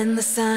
in the sun.